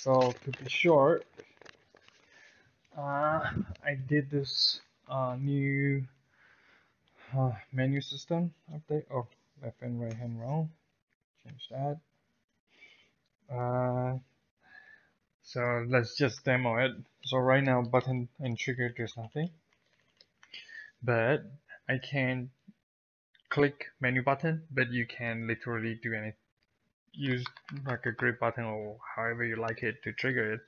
So to be short, uh, I did this uh, new uh, menu system update. Oh, left and right hand row. Change that. Uh, so let's just demo it. So right now, button and trigger there's nothing, but I can click menu button, but you can literally do any use like a grip button or however you like it to trigger it.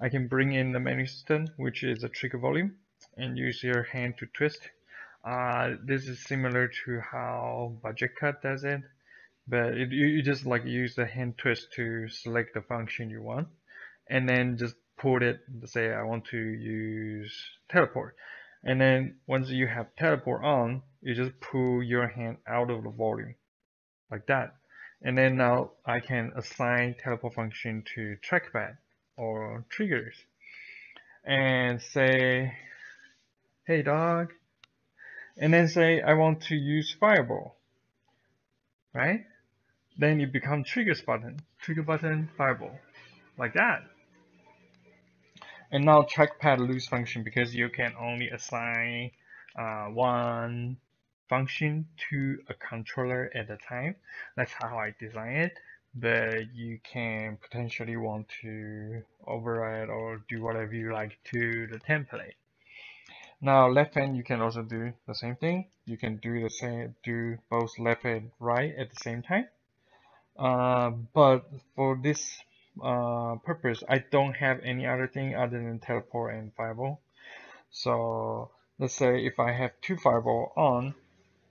I can bring in the menu system, which is a trigger volume, and use your hand to twist. Uh, this is similar to how budget cut does it, but it, you, you just like use the hand twist to select the function you want, and then just put it. Say I want to use teleport, and then once you have teleport on, you just pull your hand out of the volume, like that. And then now I can assign teleport function to trackpad or triggers and say, hey dog, and then say I want to use fireball, right? Then it becomes triggers button, trigger button, fireball, like that. And now trackpad lose function because you can only assign uh, one function to a controller at a time. That's how I design it. But you can potentially want to override or do whatever you like to the template. Now left hand you can also do the same thing. You can do the same do both left and right at the same time. Uh, but for this uh, purpose, I don't have any other thing other than teleport and fireball. So let's say if I have two fireball on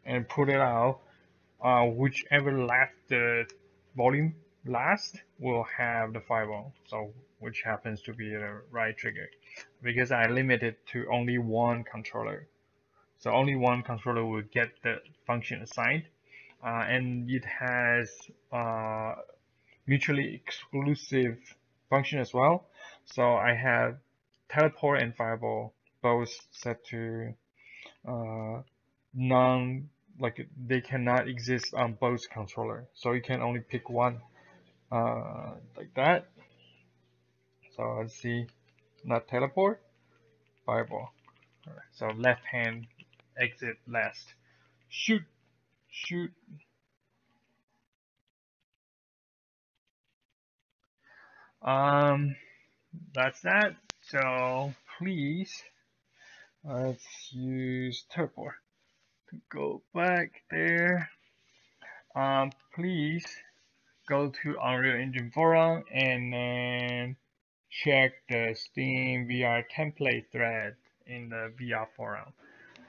and put it out, uh, whichever left the volume last will have the fireball. So which happens to be the right trigger because I limit it to only one controller. So only one controller will get the function assigned uh, and it has uh, mutually exclusive function as well. So I have teleport and fireball both set to uh, non like they cannot exist on both controller. So you can only pick one uh, like that. So let's see, not teleport, fireball. So left hand exit last. Shoot, shoot. Um, that's that. So please, let's use teleport to go back there. Um, please go to Unreal Engine forum and then check the SteamVR template thread in the VR forum.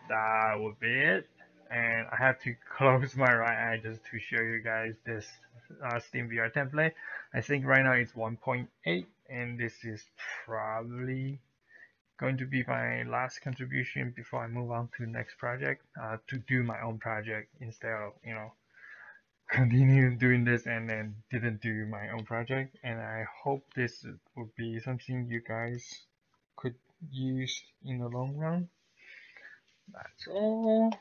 That would be it. And I have to close my right eye just to show you guys this uh, SteamVR template. I think right now it's 1.8 and this is probably going to be my last contribution before I move on to the next project uh, to do my own project instead of you know continue doing this and then didn't do my own project. And I hope this would be something you guys could use in the long run. That's all